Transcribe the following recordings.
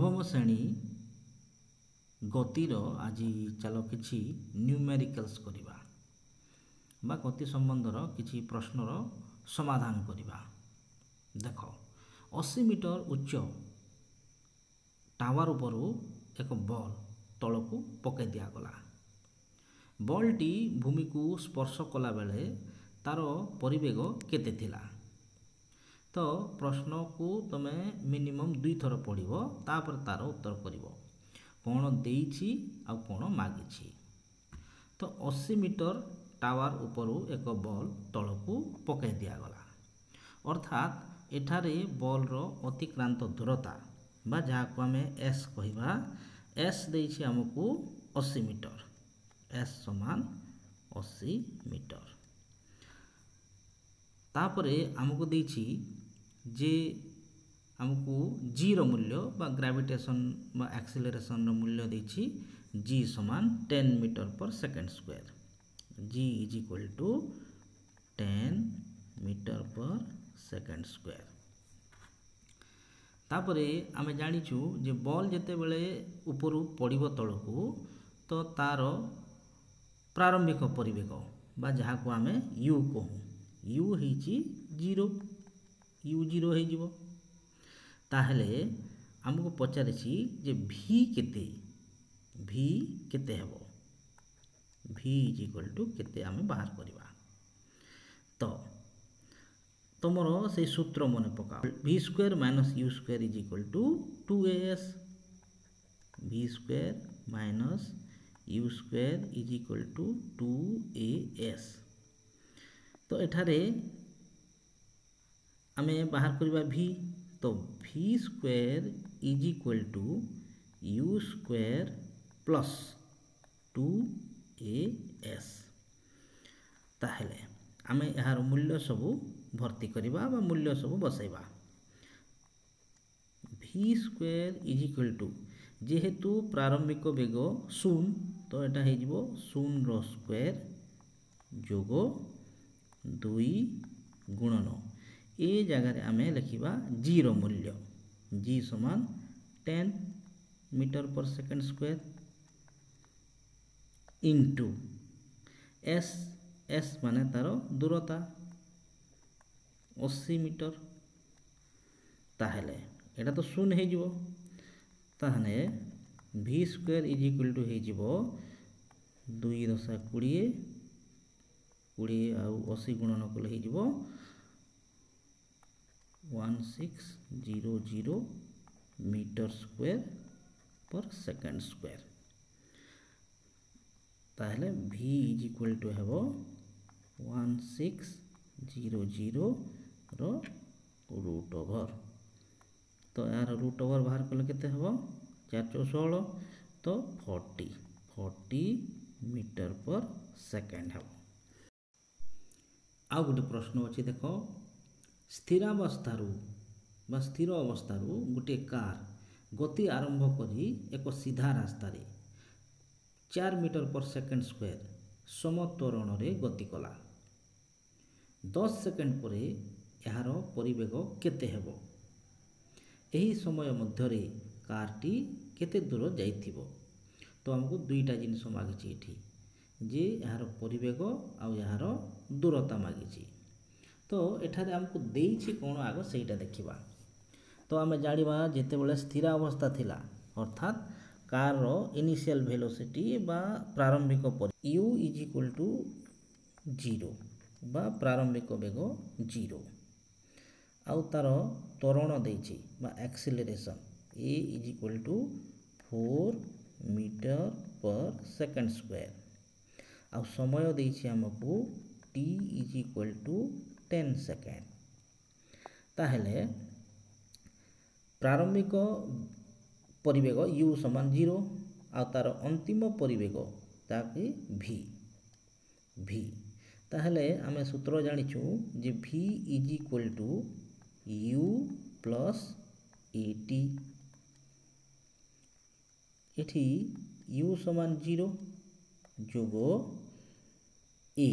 ନବମ ଶ୍ରେଣୀ ଗତିର ଆଜି ଚାଲ କିଛି ନ୍ୟୁମେରିକାଲ୍ସ କରିବା ବା ଗତି ସମ୍ବନ୍ଧର କିଛି ପ୍ରଶ୍ନର ସମାଧାନ କରିବା ଦେଖ ଅଶୀ ମିଟର ଉଚ୍ଚ ଟାୱାର ଉପରୁ ଏକ ବଲ୍ ତଳକୁ ପକାଇ ଦିଆଗଲା ବଲ୍ଟି ଭୂମିକୁ ସ୍ପର୍ଶ କଲାବେଳେ ତା'ର ପରିବେଗ କେତେ ଥିଲା ତ ପ୍ରଶ୍ନକୁ ତୁମେ ମିନିମମ୍ ଦୁଇଥର ପଢ଼ିବ ତାପରେ ତା'ର ଉତ୍ତର କରିବ କ'ଣ ଦେଇଛି ଆଉ କ'ଣ ମାଗିଛି ତ ଅଶୀ ମିଟର ଟାୱାର ଉପରୁ ଏକ ବଲ୍ ତଳକୁ ପକାଇ ଦିଆଗଲା ଅର୍ଥାତ୍ ଏଠାରେ ବଲ୍ର ଅତିକ୍ରାନ୍ତ ଦୂରତା ବା ଯାହାକୁ ଆମେ ଏସ୍ କହିବା ଏସ୍ ଦେଇଛି ଆମକୁ ଅଶୀ ମିଟର ଏସ୍ ସମାନ ଅଶୀ ମିଟର ତାପରେ ଆମକୁ ଦେଇଛି ଯେ ଆମକୁ ଜିର ମୂଲ୍ୟ ବା ଗ୍ରାଭିଟେସନ୍ ବା ଆକ୍ସିଲେରେସନ୍ର ମୂଲ୍ୟ ଦେଇଛି ଜି ସମାନ ten meter per second square g is equal to ten meter per second square ତାପରେ ଆମେ ଜାଣିଛୁ ଯେ ବଲ୍ ଯେତେବେଳେ ଉପରୁ ପଡ଼ିବ ତଳକୁ ତ ତା'ର ପ୍ରାରମ୍ଭିକ ପରିବେଗ ବା ଯାହାକୁ ଆମେ ୟୁ କହୁ ୟୁ ହେଇଛି ଜିରୋ यु जीरो आमको पचारि भि के भि के केते इक्वल टू के बाहर करवा तो तुम से सूत्र मन पका v square minus u square is equal to two s v square minus u square is equal to two a s तो यठार ଆମେ ବାହାର କରିବା ଭି ତ v square is equal to u square plus two a s ତାହେଲେ ଆମେ ଏହାର ମୂଲ୍ୟ ସବୁ ଭର୍ତ୍ତି କରିବା ବା ମୂଲ୍ୟ ସବୁ ବସାଇବା v square is equal to ଯେହେତୁ ପ୍ରାରମ୍ଭିକ ବେଗ ଶୂନ ତ ଏଇଟା ହେଇଯିବ ଶୂନର ସ୍କୋୟାର ଯୋଗ ଦୁଇ ଗୁଣନ ए जगार आम लिखा जीर मूल्य जी सामान ten metre per second square into s s मान तार दूरता अशी मीटर ताहले एटा तो शून हो ताहले v square is equal to হয়ে দুই দশা কোড়িয়ে কোড়িয়ে আশি গুণন 1600 meter square per second square তাহলে v is equal to হব 1600 র root over তো এর root over বাহার কলে কেতে হব 416 তো 40 40 মিটার পর সেকেন্ড হব আউ গোটে প্রশ্ন অছি দেখো ସ୍ଥିରାବସ୍ଥାରୁ ବା ସ୍ଥିର ଅବସ୍ଥାରୁ ଗୋଟିଏ କାର୍ ଗତି ଆରମ୍ଭ କରି ଏକ ସିଧା ରାସ୍ତାରେ ଚାରି ମିଟର ପର୍ ସେକେଣ୍ଡ ସ୍କୋୟାର ସମତରଣରେ ଗତି କଲା ଦଶ ସେକେଣ୍ଡ ପରେ ଏହାର ପରିବେଗ କେତେ ହେବ ଏହି ସମୟ ମଧ୍ୟରେ କାର୍ଟି କେତେ ଦୂର ଯାଇଥିବ ତ ଆମକୁ ଦୁଇଟା ଜିନିଷ ମାଗିଛି ଏଠି ଯେ ଏହାର ପରିବେଗ ଆଉ ଏହାର ଦୂରତା ମାଗିଛି ତ ଏଠାରେ ଆମକୁ ଦେଇଛି କ'ଣ ଆଗ ସେଇଟା ଦେଖିବା ତ ଆମେ ଜାଣିବା ଯେତେବେଳେ ସ୍ଥିର ଅବସ୍ଥା ଥିଲା ଅର୍ଥାତ୍ କାର୍ର ଇନିସିଆଲ୍ ଭେଲୋସିଟି ବା ପ୍ରାରମ୍ଭିକ u is equal to zero ବା ପ୍ରାରମ୍ଭିକ ବେଗ ଜିରୋ ଆଉ ତା'ର ତ୍ୱରଣ ଦେଇଛି ବା acceleration a is equal to four meter per second square ଆଉ ସମୟ ଦେଇଛି ଆମକୁ t is equal to ten second তাহলে ପ୍ରାରମ୍ଭିକ ପରିବେଗ ୟୁ ସମାନ ଜିରୋ ଆଉ ତା'ର ଅନ୍ତିମ ପରିବେଗ ତାହାକି ଭି ଭି ତାହେଲେ ଆମେ ସୂତ୍ର ଜାଣିଛୁ ଯେ v is equal to u plus a t ଏଠି ୟୁ ସମାନ ଜିରୋ ଯୋଗ ଇ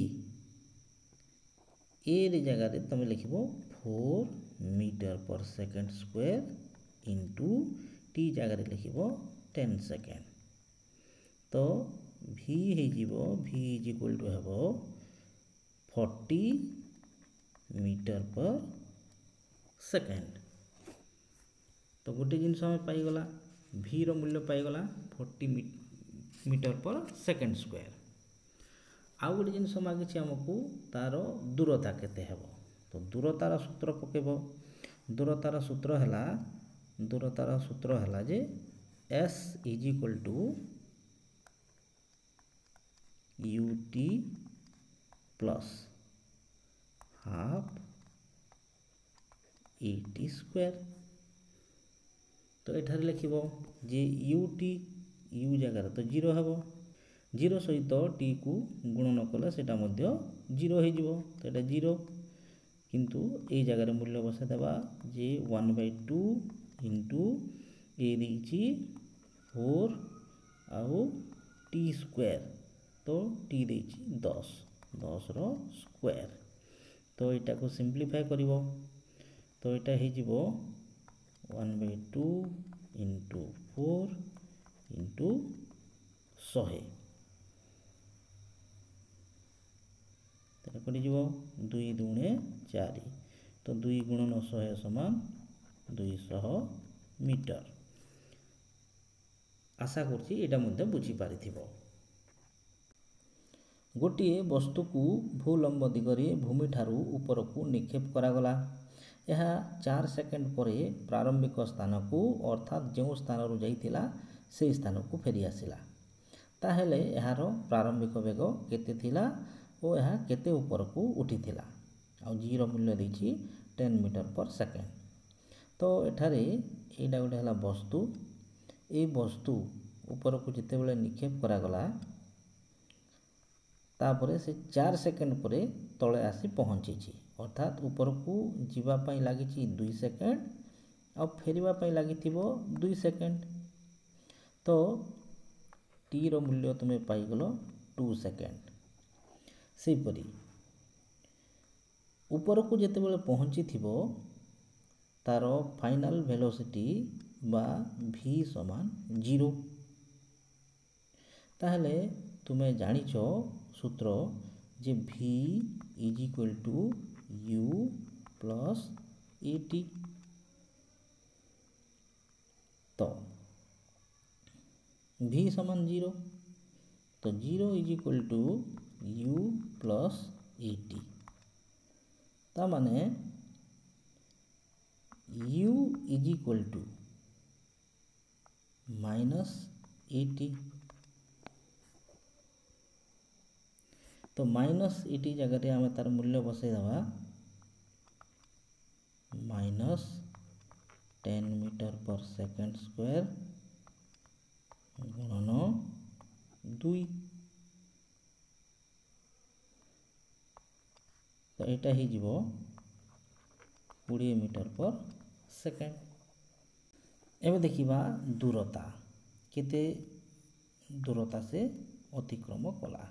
ଏରେ ଜାଗାରେ ତୁମେ ଲେଖିବ four meter per second square into t ଜାଗାରେ ଲେଖିବ ଟେନ୍ ସେକେଣ୍ଡ ତ ଭି ହେଇଯିବ ଭି ଇଜ୍ ଇକ୍ୱାଲ୍ ଟୁ ହେବ ଫର୍ଟି ମିଟର ପର୍ ସେକେଣ୍ଡ ତ ଗୋଟେ ଜିନିଷ ଆମେ ପାଇଗଲା ଭିର ମୂଲ୍ୟ ପାଇଗଲା forty meter per second square ଆଉ ଗୋଟେ ଜିନିଷ ମାଗିଛି ଆମକୁ ତା'ର ଦୂରତା କେତେ ହେବ ତ ଦୂରତାର ସୂତ୍ର ପକାଇବ ଦୂରତାର ସୂତ୍ର ହେଲା ଦୂରତାର ସୂତ୍ର ହେଲା ଯେ s is equal to u t plus half a t square तो यठार लिख जे यू टी यू जगार तो जीरो हम ଜିରୋ ସହିତ ଟିକୁ ଗୁଣନ କଲେ ସେଇଟା ମଧ୍ୟ ଜିରୋ ହୋଇଯିବ ସେଇଟା ଜିରୋ କିନ୍ତୁ ଏଇ ଜାଗାରେ ମୂଲ୍ୟ ବସାଇଦେବା ଯେ one by two into a ଦେଇଛି ଫୋର୍ ଆଉ ଟି ସ୍କୋୟାର ତ ଟି ଦେଇଛି ଦଶ ଦଶର ସ୍କୋୟାର ତ ଏଇଟାକୁ ସିମ୍ପ୍ଲିଫାଏ କରିବ ତ ଏଇଟା ହେଇଯିବ one by two into four into ଶହେ দুই দুণে চারি তো দুই গুণন শহে সমান দুইশহ মিটর আশা করছি এটা মধ্যে বুঝিপারিথিব ଗୋଟିଏ ବସ୍ତୁକୁ ଭୂଲମ୍ବ ଦିଗରେ ଭୂମିଠାରୁ ଉପରକୁ ନିକ୍ଷେପ କରାଗଲା ଏହା ଚାରି ସେକେଣ୍ଡ ପରେ ପ୍ରାରମ୍ଭିକ ସ୍ଥାନକୁ ଅର୍ଥାତ୍ ଯେଉଁ ସ୍ଥାନରୁ ଯାଇଥିଲା ସେହି ସ୍ଥାନକୁ ଫେରି ଆସିଲା ତାହେଲେ ଏହାର ପ୍ରାରମ୍ଭିକ ବେଗ କେତେ ଥିଲା ଓ ଏହା କେତେ ଉପରକୁ ଉଠିଥିଲା ଆଉ ଜିର ମୂଲ୍ୟ ଦେଇଛି ଟେନ୍ ମିଟର ପର୍ ସେକେଣ୍ଡ ତ ଏଠାରେ ଏଇଟା ଗୋଟେ ହେଲା ବସ୍ତୁ ଏଇ ବସ୍ତୁ ଉପରକୁ ଯେତେବେଳେ ନିକ୍ଷେପ କରାଗଲା ତାପରେ ସେ ଚାରି ସେକେଣ୍ଡ ପରେ ତଳେ ଆସି ପହଞ୍ଚିଛି ଅର୍ଥାତ୍ ଉପରକୁ ଯିବା ପାଇଁ ଲାଗିଛି ଦୁଇ ସେକେଣ୍ଡ ଆଉ ଫେରିବା ପାଇଁ ଲାଗିଥିବ ଦୁଇ ସେକେଣ୍ଡ ତ ଟିର ମୂଲ୍ୟ ତୁମେ ପାଇଗଲ ଟୁ ସେକେଣ୍ଡ ସେହିପରି ଉପରକୁ ଯେତେବେଳେ ପହଞ୍ଚିଥିବ ତା'ର ଫାଇନାଲ୍ ଭେଲୋସିଟି ବା ଭି ସମାନ ଜିରୋ ତାହେଲେ ତୁମେ ଜାଣିଛ ସୂତ୍ର ଯେ v is equal to u plus a t ତ ଭି ସମାନ ଜିରୋ तो zero is equal to u plus at ता माने u is equal to minus at तो minus at जगह रे तार मूल्य बसे दवा minus 10 metre per second square गुणनो दुई ଏଇଟା ହେଇଯିବ କୋଡ଼ିଏ ମିଟର ପର୍ ସେକେଣ୍ଡ ଏବେ ଦେଖିବା ଦୂରତା କେତେ ଦୂରତା ସେ ଅତିକ୍ରମ କଲା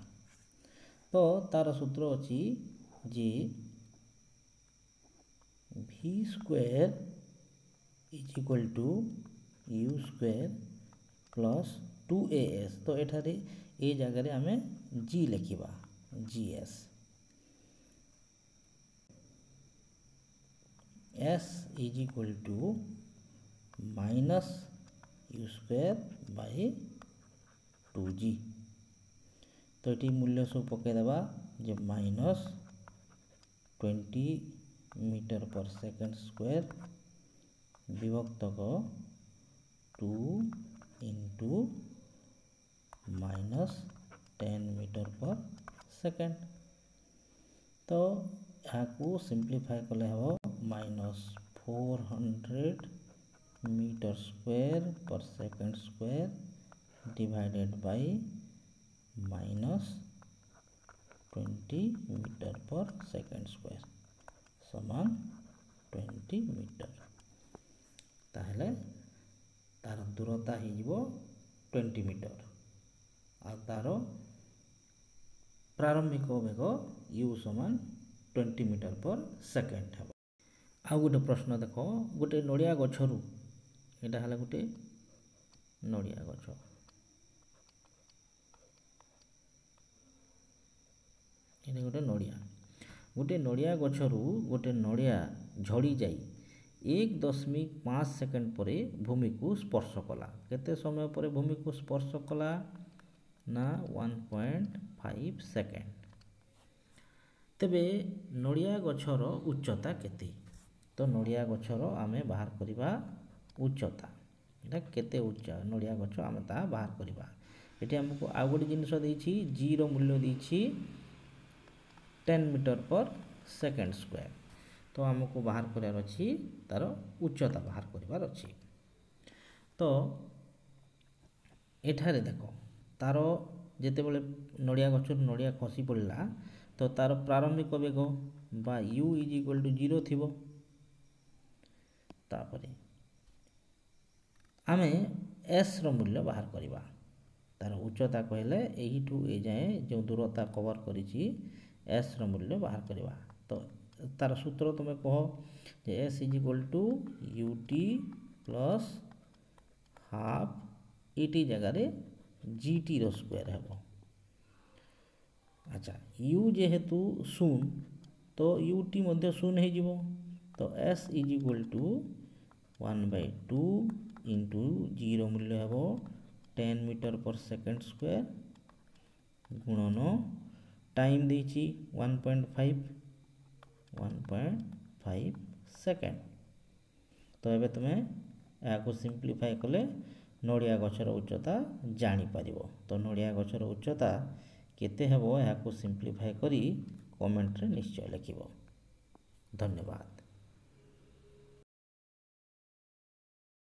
ତ ତା'ର ସୂତ୍ର ଅଛି ଯେ v square is equal to u square plus two a s ତ ଏଠାରେ ଏ ଜାଗାରେ ଆମେ ଜି ଲେଖିବା g s s is equal to minus u square by two g तो ये मूल्य सब पकईदेवा जे minus twenty metre per second square विभक्त को two into minus ten metre per second तो यहाँ सिम्प्लीफाए कले हे minus four hundred metre square per second square divided by minus twenty metre per second square समान ट्वेंटी मीटर ताहले तार दूरता हो ट्वेंटी मीटर आ तार प्रारंभिक बेग यू समान ट्वेंटी मीटर पर सेकेंड हे ଆଉ ଗୋଟେ ପ୍ରଶ୍ନ ଦେଖ ଗୋଟେ ନଡ଼ିଆ ଗଛରୁ ଏଇଟା ହେଲା ଗୋଟେ ନଡ଼ିଆ ଗଛ ଏଇଟା ଗୋଟେ ନଡ଼ିଆ ଗୋଟେ ନଡ଼ିଆ ଗଛରୁ ଗୋଟେ ନଡ଼ିଆ ଝଡ଼ିଯାଇ ଏକ ଦଶମିକ ପାଞ୍ଚ ସେକେଣ୍ଡ ପରେ ଭୂମିକୁ ସ୍ପର୍ଶ କଲା କେତେ ସମୟ ପରେ ଭୂମିକୁ ସ୍ପର୍ଶ କଲା ନା ୱାନ୍ ପଏଣ୍ଟ ଫାଇଭ୍ ସେକେଣ୍ଡ ତେବେ ନଡ଼ିଆ ଗଛର ଉଚ୍ଚତା କେତେ ତ ନଡ଼ିଆ ଗଛର ଆମେ ବାହାର କରିବା ଉଚ୍ଚତା ଏଇଟା କେତେ ଉଚ୍ଚ ନଡ଼ିଆ ଗଛ ଆମେ ତାହା ବାହାର କରିବା ଏଠି ଆମକୁ ଆଉ ଗୋଟେ ଜିନିଷ ଦେଇଛି ଜିର ମୂଲ୍ୟ ଦେଇଛି ten metre per second square ତ ଆମକୁ ବାହାର କରିବାର ଅଛି ତା'ର ଉଚ୍ଚତା ବାହାର କରିବାର ଅଛି ତ ଏଠାରେ ଦେଖ ତା'ର ଯେତେବେଳେ ନଡ଼ିଆ ଗଛରୁ ନଡ଼ିଆ ଖସି ପଡ଼ିଲା ତ ତା'ର ପ୍ରାରମ୍ଭିକ ବେଗ ବା u is equal to zero ଥିବ आम एस रूल्य बाहर करवा तार उच्चता कहले यही जाए जो दूरता कवर कर एस रूल्य बाहर करवा तो तार सूत्र तुम्हें कह s is equal to t plus half इटी जगार जि टी रोयर हे अच्छा यु जेहेतु शून तो टी शून हो तो s is equal to one by two into zero मूल्य हे ten meter per second square गुणन time the point five one point five second तो ये तुम्हें यहाँ सीम्प्लीफाए कले नड़िया गचर उच्चता जापर तो नड़िया गचर उच्चता केव यह सीम्प्लीफाए कर निश्चय लिख धन्यवाद